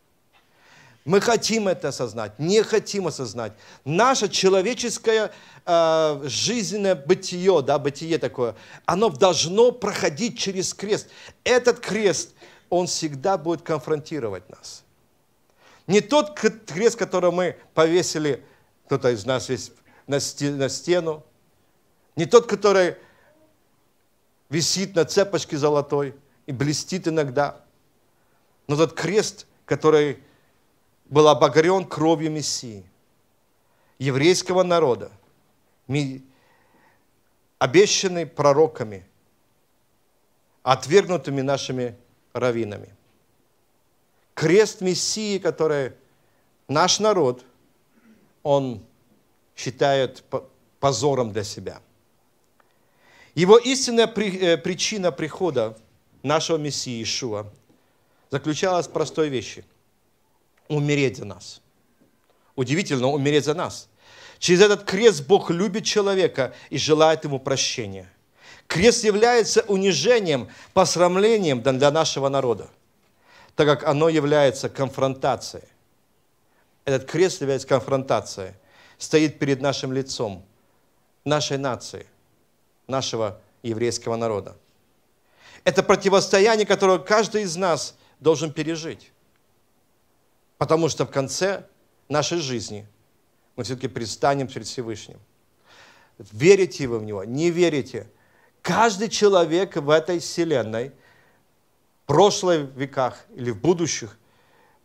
Мы хотим это осознать, не хотим осознать. Наше человеческое э, жизненное бытие, да, бытие такое, оно должно проходить через крест. Этот крест, он всегда будет конфронтировать нас. Не тот крест, который мы повесили, кто-то из нас весь на стену, не тот, который висит на цепочке золотой и блестит иногда, но тот крест, который был обогрен кровью Мессии, еврейского народа, обещанный пророками, отвергнутыми нашими раввинами. Крест Мессии, который наш народ, он считает позором для себя. Его истинная э, причина прихода нашего Мессии Ишуа заключалась в простой вещи – умереть за нас. Удивительно, умереть за нас. Через этот крест Бог любит человека и желает ему прощения. Крест является унижением, посрамлением для нашего народа, так как оно является конфронтацией. Этот крест является конфронтацией, стоит перед нашим лицом, нашей нации, нашего еврейского народа. Это противостояние, которое каждый из нас должен пережить. Потому что в конце нашей жизни мы все-таки предстанем перед Всевышним. Верите вы в Него, не верите. Каждый человек в этой вселенной, прошлых веках или в будущих,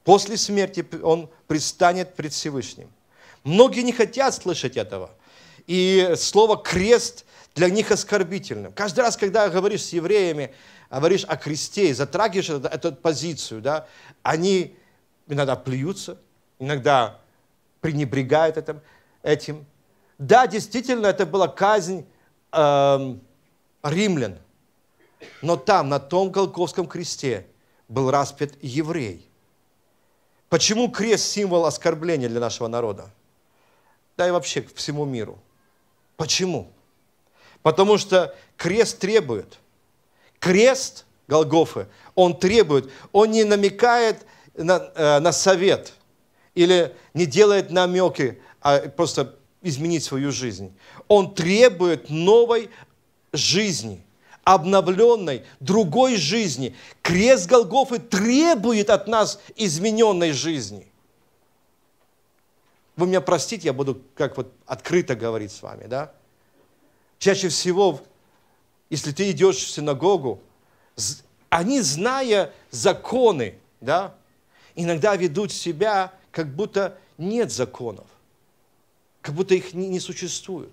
после смерти он предстанет пред Всевышним. Многие не хотят слышать этого. И слово «крест» для них оскорбительным. Каждый раз, когда говоришь с евреями, говоришь о кресте и затрагиваешь эту, эту позицию, да, они иногда плюются, иногда пренебрегают этим. этим. Да, действительно, это была казнь э, римлян. Но там, на том Голговском кресте, был распят еврей. Почему крест – символ оскорбления для нашего народа? Да и вообще всему миру. Почему? Потому что крест требует. Крест Голгофы, он требует, он не намекает на, э, на совет или не делает намеки, а просто изменить свою жизнь. Он требует новой жизни, обновленной, другой жизни. Крест Голгофы требует от нас измененной жизни. Вы меня простите, я буду как вот открыто говорить с вами, да? Чаще всего, если ты идешь в синагогу, они, зная законы, да, иногда ведут себя, как будто нет законов, как будто их не, не существует.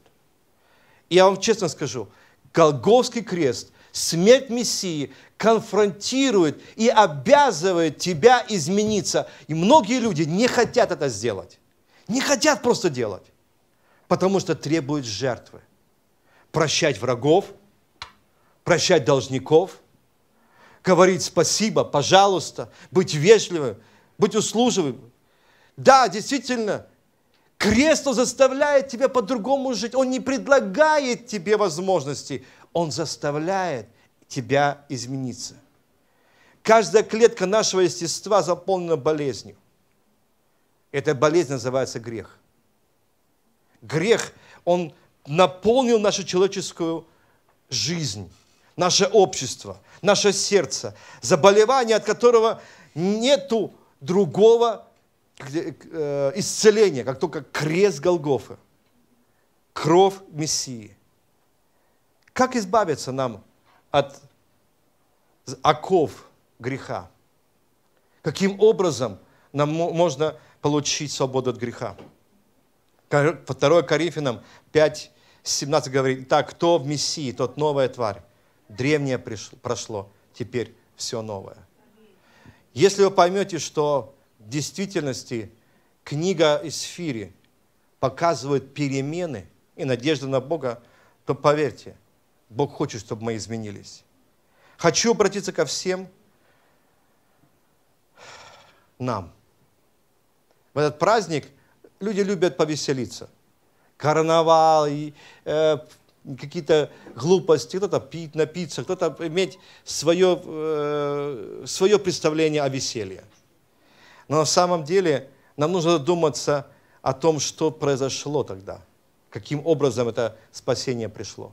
Я вам честно скажу, Голговский крест, смерть Мессии конфронтирует и обязывает тебя измениться. И многие люди не хотят это сделать. Не хотят просто делать, потому что требуют жертвы. Прощать врагов, прощать должников, говорить спасибо, пожалуйста, быть вежливым, быть услуживым. Да, действительно, крест, заставляет тебя по-другому жить. Он не предлагает тебе возможности, он заставляет тебя измениться. Каждая клетка нашего естества заполнена болезнью. Эта болезнь называется грех. Грех, он наполнил нашу человеческую жизнь, наше общество, наше сердце. Заболевание, от которого нету другого э, исцеления, как только крест Голгофы, кровь Мессии. Как избавиться нам от оков греха? Каким образом нам можно получить свободу от греха? 2 Коринфянам 5, 17 говорит, так, кто в Мессии, тот новая тварь. Древнее прошло, теперь все новое. Если вы поймете, что в действительности книга Исфири показывает перемены и надежду на Бога, то поверьте, Бог хочет, чтобы мы изменились. Хочу обратиться ко всем нам. В этот праздник люди любят повеселиться. Карнавал, и, э, какие-то глупости, кто-то пить, напиться, кто-то иметь свое, э, свое представление о веселье. Но на самом деле нам нужно задуматься о том, что произошло тогда, каким образом это спасение пришло.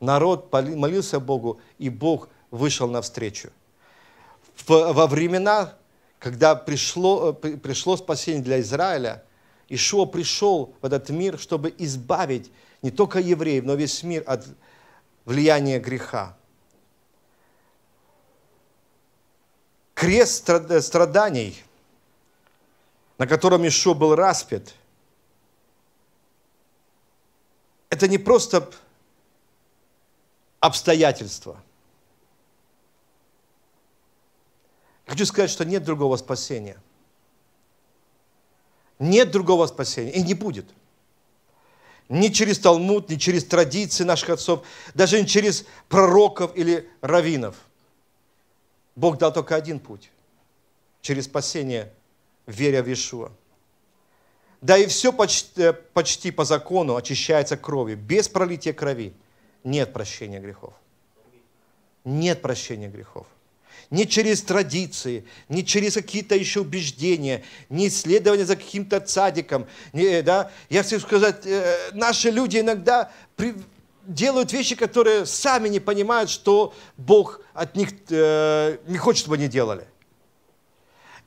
Народ молился Богу, и Бог вышел навстречу. Во времена, когда пришло, э, пришло спасение для Израиля, Ишуа пришел в этот мир, чтобы избавить не только евреев, но весь мир от влияния греха. Крест страданий, на котором Ишуа был распят, это не просто обстоятельства. Хочу сказать, что нет другого спасения. Нет другого спасения и не будет. Ни через Талмуд, ни через традиции наших отцов, даже не через пророков или раввинов. Бог дал только один путь. Через спасение, веря в Иешуа. Да и все почти, почти по закону очищается кровью. Без пролития крови нет прощения грехов. Нет прощения грехов не через традиции, не через какие-то еще убеждения, не исследования за каким-то цадиком. Не, да? Я хочу сказать, э, наши люди иногда при, делают вещи, которые сами не понимают, что Бог от них э, не хочет, чтобы они делали.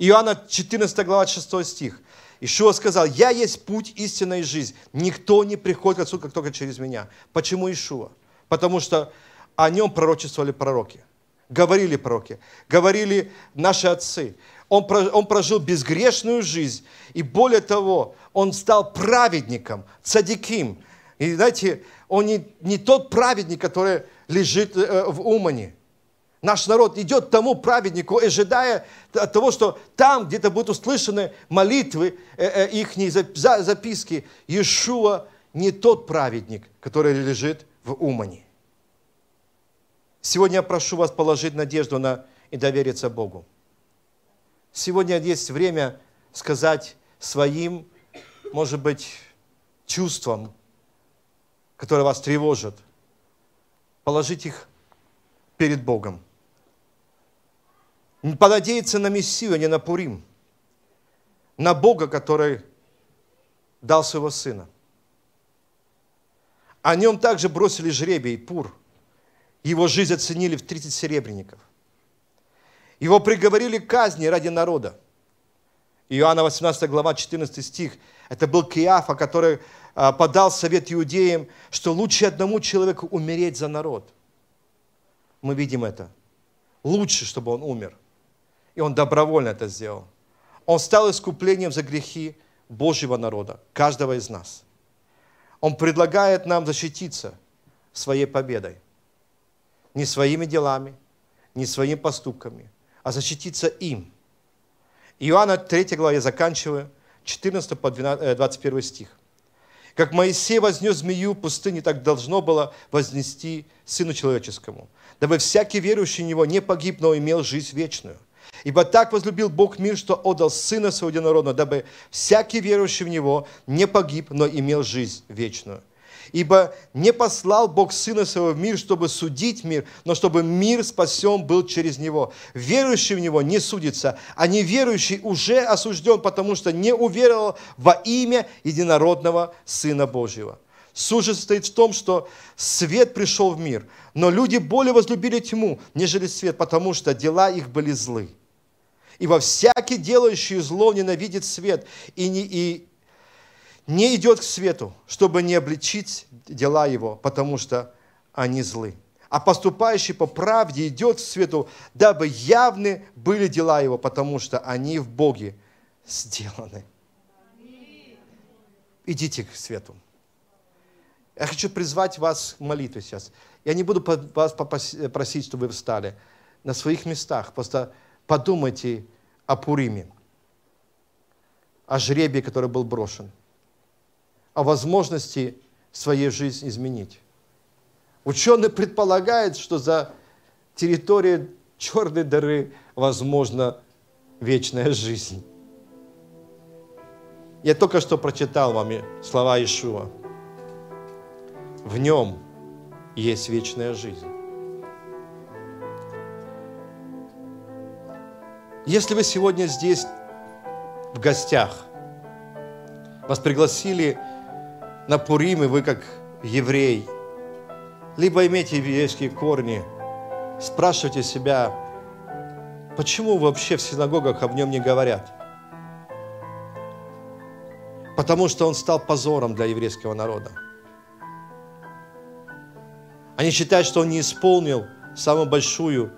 Иоанна 14 глава 6 стих. Ишуа сказал, я есть путь, истина и жизнь. Никто не приходит к Отцу, как только через меня. Почему Ишуа? Потому что о нем пророчествовали пророки говорили пророки, говорили наши отцы. Он, он прожил безгрешную жизнь, и более того, он стал праведником, цадиким. И знаете, он не, не тот праведник, который лежит э, в Умане. Наш народ идет тому праведнику, ожидая того, что там где-то будут услышаны молитвы, э, э, их записки. Иешуа не тот праведник, который лежит в Умане. Сегодня я прошу вас положить надежду на и довериться Богу. Сегодня есть время сказать своим, может быть, чувствам, которые вас тревожат, положить их перед Богом. Понадеяться на Мессию, а не на Пурим. На Бога, который дал своего Сына. О нем также бросили жребий, Пур – его жизнь оценили в 30 серебряников. Его приговорили к казни ради народа. Иоанна 18 глава 14 стих. Это был Киафа, который а, подал совет иудеям, что лучше одному человеку умереть за народ. Мы видим это. Лучше, чтобы он умер. И он добровольно это сделал. Он стал искуплением за грехи Божьего народа, каждого из нас. Он предлагает нам защититься своей победой не своими делами, не своими поступками, а защититься им. Иоанна 3 глава, я заканчиваю, 14 по 12, 21 э, стих. Как Моисей вознес змею в пустыне, так должно было вознести Сыну Человеческому, дабы всякий верующий в Него не погиб, но имел жизнь вечную. Ибо так возлюбил Бог мир, что отдал Сына Своего Единородного, дабы всякий верующий в Него не погиб, но имел жизнь вечную. Ибо не послал Бог Сына Своего в мир, чтобы судить мир, но чтобы мир спасен был через Него. Верующий в Него не судится, а неверующий уже осужден, потому что не уверовал во имя единородного Сына Божьего. Суть же состоит в том, что свет пришел в мир, но люди более возлюбили тьму, нежели свет, потому что дела их были злы. Ибо всякий, делающий зло, ненавидит свет и, не, и не идет к свету, чтобы не обличить дела его, потому что они злы. А поступающий по правде идет к свету, дабы явны были дела его, потому что они в Боге сделаны. Идите к свету. Я хочу призвать вас к молитве сейчас. Я не буду вас просить, чтобы вы встали на своих местах. Просто подумайте о Пуриме, о жребии, который был брошен – о возможности своей жизни изменить. Ученые предполагают, что за территорией черной дыры возможна вечная жизнь. Я только что прочитал вам слова Ишуа. В нем есть вечная жизнь. Если вы сегодня здесь в гостях. Вас пригласили на Пурим, и вы как еврей, либо имеете еврейские корни, спрашивайте себя, почему вообще в синагогах об нем не говорят? Потому что он стал позором для еврейского народа. Они считают, что он не исполнил самую большую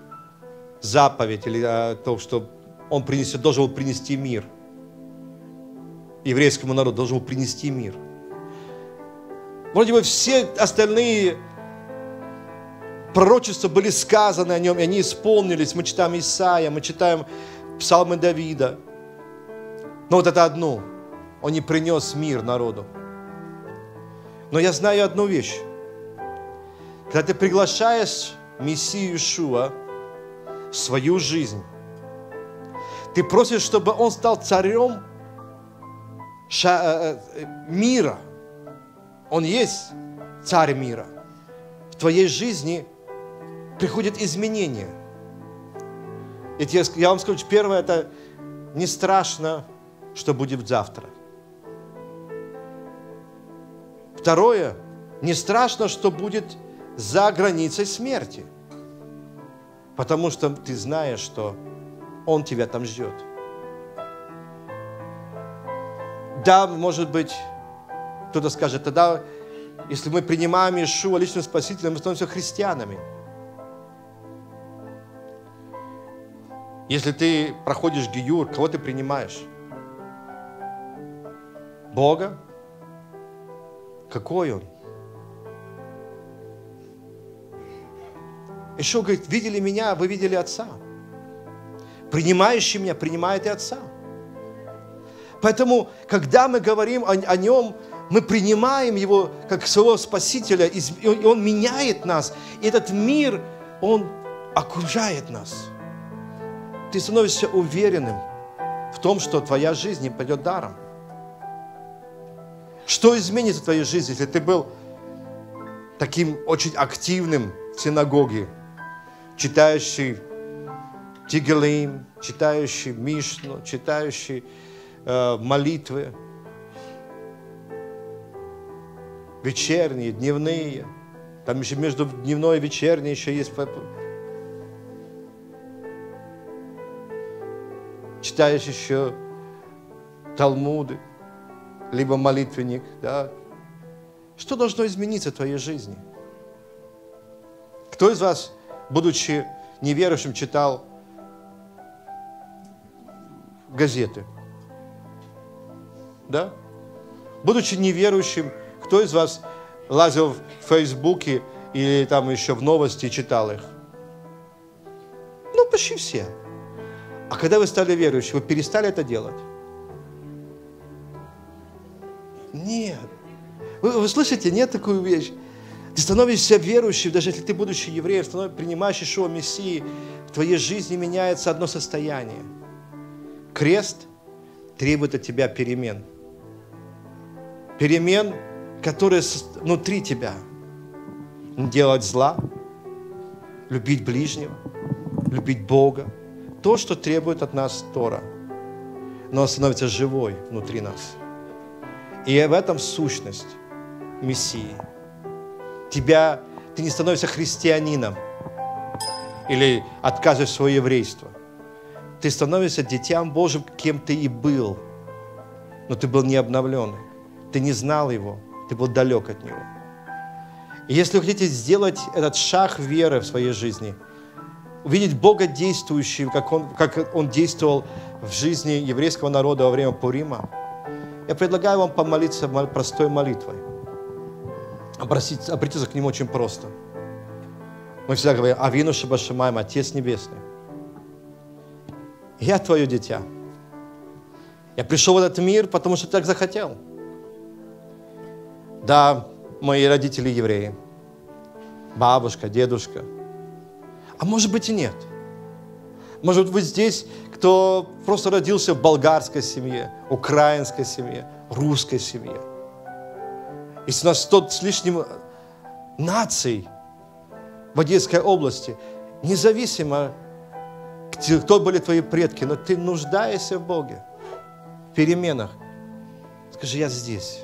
заповедь или а, то, что он принесет, должен был принести мир. Еврейскому народу должен был принести мир. Вроде бы все остальные пророчества были сказаны о нем, и они исполнились. Мы читаем Исаия, мы читаем псалмы Давида. Но вот это одно, он не принес мир народу. Но я знаю одну вещь. Когда ты приглашаешь Мессию Ишуа в свою жизнь, ты просишь, чтобы он стал царем э, э, мира. Он есть царь мира. В твоей жизни приходят изменения. И я вам скажу, первое, это не страшно, что будет завтра. Второе, не страшно, что будет за границей смерти. Потому что ты знаешь, что Он тебя там ждет. Да, может быть, кто-то скажет, тогда, если мы принимаем Иешуа личным спасителем, мы становимся христианами. Если ты проходишь гиюр, кого ты принимаешь? Бога? Какой Он? Еще говорит, видели меня, вы видели Отца. Принимающий меня, принимает и Отца. Поэтому, когда мы говорим о, о Нем, мы принимаем Его как своего Спасителя, и Он меняет нас. И этот мир, Он окружает нас. Ты становишься уверенным в том, что твоя жизнь не пойдет даром. Что изменится в твоей жизни, если ты был таким очень активным в синагоге, читающий Тигелим, читающий Мишну, читающий э, молитвы, вечерние, дневные. Там еще между дневной и вечерней еще есть читаешь еще Талмуды, либо молитвенник, да. Что должно измениться в твоей жизни? Кто из вас будучи неверующим, читал газеты. Да? Будучи неверующим, кто из вас лазил в Фейсбуке или там еще в новости и читал их? Ну, почти все. А когда вы стали верующим, вы перестали это делать? Нет. Вы, вы слышите, нет такую вещь. Ты становишься верующим, даже если ты, будучи евреем, принимаешь Ишуа Мессии, в твоей жизни меняется одно состояние. Крест требует от тебя перемен. Перемен, которые внутри тебя. Делать зла, любить ближнего, любить Бога. То, что требует от нас Тора. Но он становится живой внутри нас. И в этом сущность Мессии – тебя, ты не становишься христианином или отказываешь свое еврейство. Ты становишься детям Божьим, кем ты и был. Но ты был не обновленный. Ты не знал Его. Ты был далек от Него. И если вы хотите сделать этот шаг веры в своей жизни, увидеть Бога действующим, как Он, как он действовал в жизни еврейского народа во время Пурима, я предлагаю вам помолиться простой молитвой обратиться, обратиться к Нему очень просто. Мы всегда говорим, Авину Шабашимаем, Отец Небесный. Я твое дитя. Я пришел в этот мир, потому что так захотел. Да, мои родители евреи. Бабушка, дедушка. А может быть и нет. Может быть, здесь, кто просто родился в болгарской семье, украинской семье, русской семье – если у нас 100 с лишним наций в Одесской области, независимо, кто были твои предки, но ты нуждаешься в Боге. в переменах. Скажи, я здесь.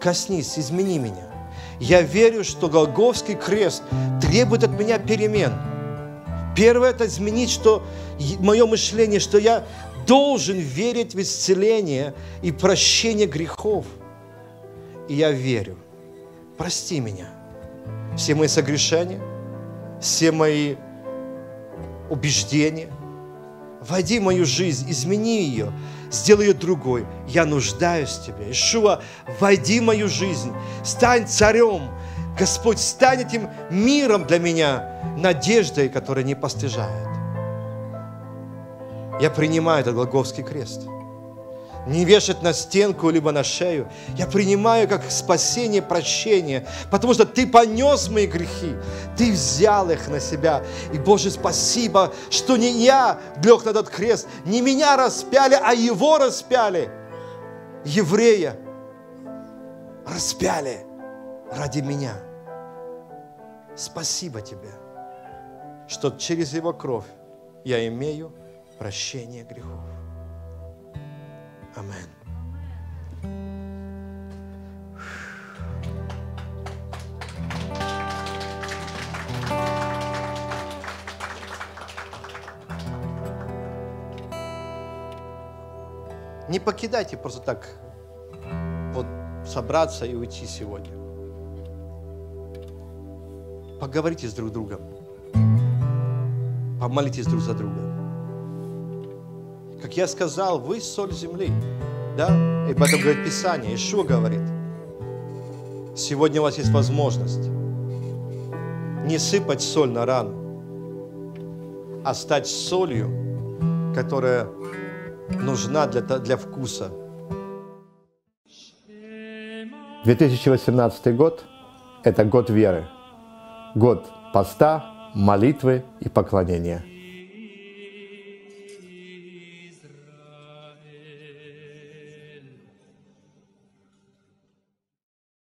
Коснись, измени меня. Я верю, что Голговский крест требует от меня перемен. Первое – это изменить что, мое мышление, что я должен верить в исцеление и прощение грехов. И я верю. Прости меня. Все мои согрешения, все мои убеждения. Войди в мою жизнь, измени ее, сделай ее другой. Я нуждаюсь в Тебе. Ишуа, войди в мою жизнь, стань царем. Господь, стань этим миром для меня, надеждой, которая не постижает. Я принимаю этот Голговский крест. Не вешать на стенку, либо на шею. Я принимаю как спасение, прощение, потому что Ты понес мои грехи. Ты взял их на себя. И, Боже, спасибо, что не я лег на этот крест, не меня распяли, а Его распяли. Еврея распяли ради меня. Спасибо Тебе, что через Его кровь я имею прощение грехов. Амен. Не покидайте просто так вот собраться и уйти сегодня. Поговорите с друг другом. Помолитесь друг за друга. Как я сказал, вы соль земли. Да? И об говорит Писание. Ишуа говорит. Сегодня у вас есть возможность не сыпать соль на рану, а стать солью, которая нужна для, для вкуса. 2018 год – это год веры, год поста, молитвы и поклонения –